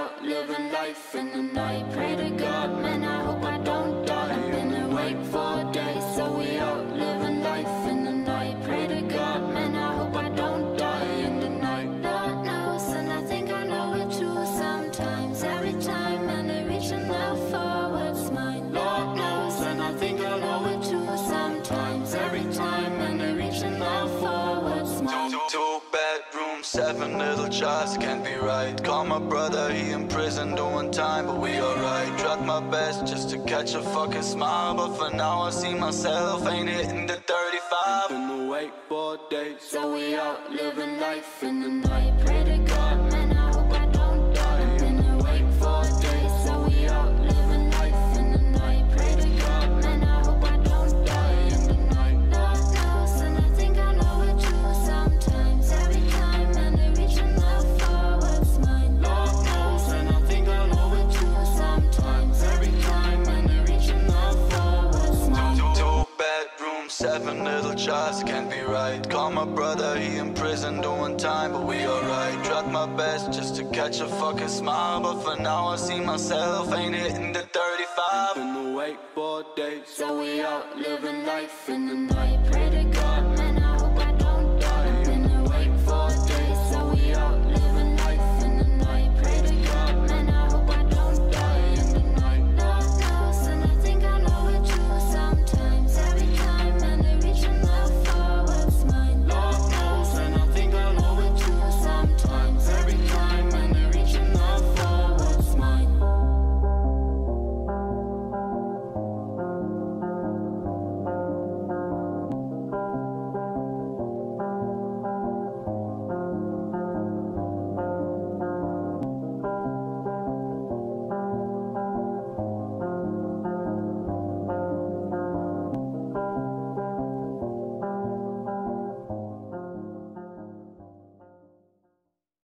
out living life in the night. Pray to God, man, I hope I don't die. I've been awake for Two, two bedrooms, seven little jars, can't be right. Call my brother, he in prison doing time, but we alright. Tried my best just to catch a fucking smile, but for now I see myself ain't hitting the 35. Been awake for days. So we out living life in the seven little jars, can't be right. Call my brother, he in prison doing time, but we alright. Tried my best just to catch a fucking smile, but for now I see myself ain't hitting the 35. Been awake for days. So we out living life in the night.